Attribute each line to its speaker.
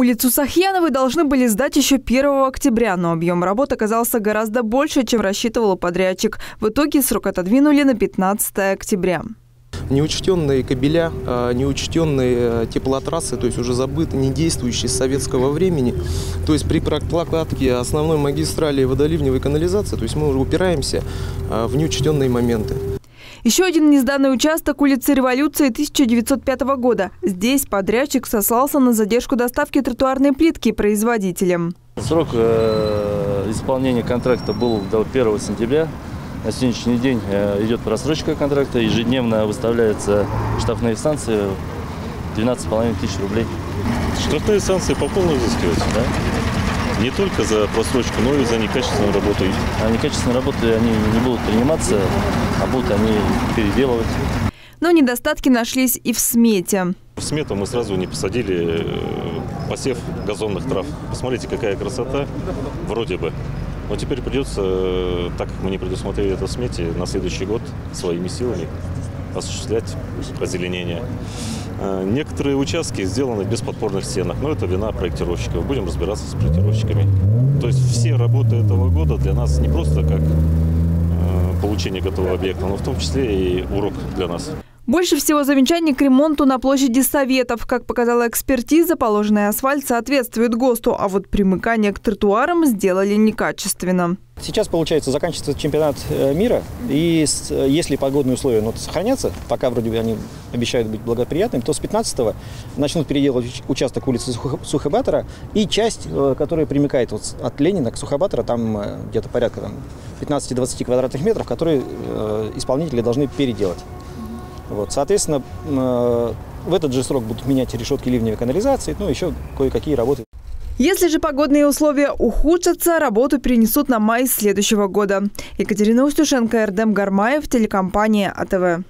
Speaker 1: Улицу Сахьяновой должны были сдать еще 1 октября, но объем работ оказался гораздо больше, чем рассчитывал подрядчик. В итоге срок отодвинули на 15 октября.
Speaker 2: Неучтенные кабеля, а, неучтенные э, теплотрассы, то есть уже забытые, не действующие с советского времени. То есть при прокладке основной магистрали водоливневой канализации, то есть мы уже упираемся а, в неучтенные моменты.
Speaker 1: Еще один несданный участок улицы Революции 1905 года. Здесь подрядчик сослался на задержку доставки тротуарной плитки производителям.
Speaker 3: Срок э, исполнения контракта был до 1 сентября. На сегодняшний день э, идет просрочка контракта. Ежедневно выставляются штрафные станции 12,5 тысяч рублей.
Speaker 4: Штрафные станции по полной взыскивать, да? Не только за просрочку, но и за некачественную работу.
Speaker 3: А некачественные работы они не будут приниматься, а будут они переделывать.
Speaker 1: Но недостатки нашлись и в смете.
Speaker 4: В смету мы сразу не посадили э, посев газонных трав. Посмотрите, какая красота, вроде бы. Но теперь придется, э, так как мы не предусмотрели это в смете, на следующий год своими силами осуществлять озеленение. Э, некоторые участки сделаны без подпорных стенок, но это вина проектировщиков. Будем разбираться с проектировщиками. То есть все работы этого года для нас не просто как э, получение готового объекта, но в том числе и урок для нас.
Speaker 1: Больше всего замечаний к ремонту на площади Советов. Как показала экспертиза, положенный асфальт соответствует ГОСТу, а вот примыкание к тротуарам сделали некачественно.
Speaker 5: Сейчас, получается, заканчивается чемпионат э, мира, и э, если погодные условия ну, сохранятся, пока вроде бы они обещают быть благоприятными, то с 15-го начнут переделывать участок улицы Сухобатора и часть, э, которая примыкает вот от Ленина к Сухобатора, там где-то порядка 15-20 квадратных метров, которые исполнители должны переделать. Вот, соответственно, в этот же срок будут менять решетки ливневой канализации, ну, еще кое-какие работы.
Speaker 1: Если же погодные условия ухудшатся, работу перенесут на май следующего года. Екатерина Устюшенко, Эрдем Гармаев, телекомпания АТВ.